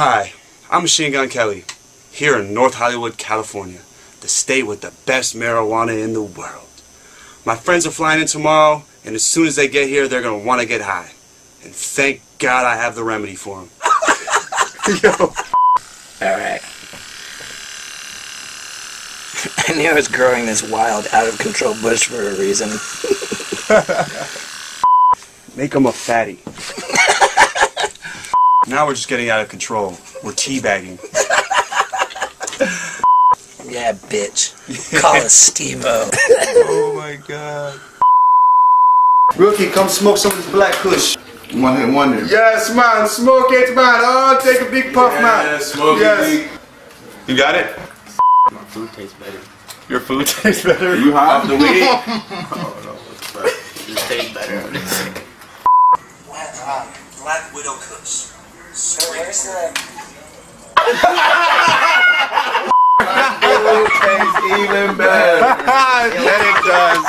Hi, I'm Machine Gun Kelly, here in North Hollywood, California, the state with the best marijuana in the world. My friends are flying in tomorrow, and as soon as they get here, they're going to want to get high. And thank God I have the remedy for them. Yo. Alright. I knew I was growing this wild, out of control bush for a reason. Make them a fatty. Now we're just getting out of control. We're teabagging. Yeah, bitch. Call us Steve-O. oh my god. Rookie, come smoke some of this black kush. One hit wonder. Yes, man. Smoke it, man. Oh, take a big puff, man. smoke Yes. You got it? My food tastes better. Your food tastes better. You high off the weed? Oh, no. It's better. It tastes better. Uh, black Widow Kush. So where's the... Even better. then it does.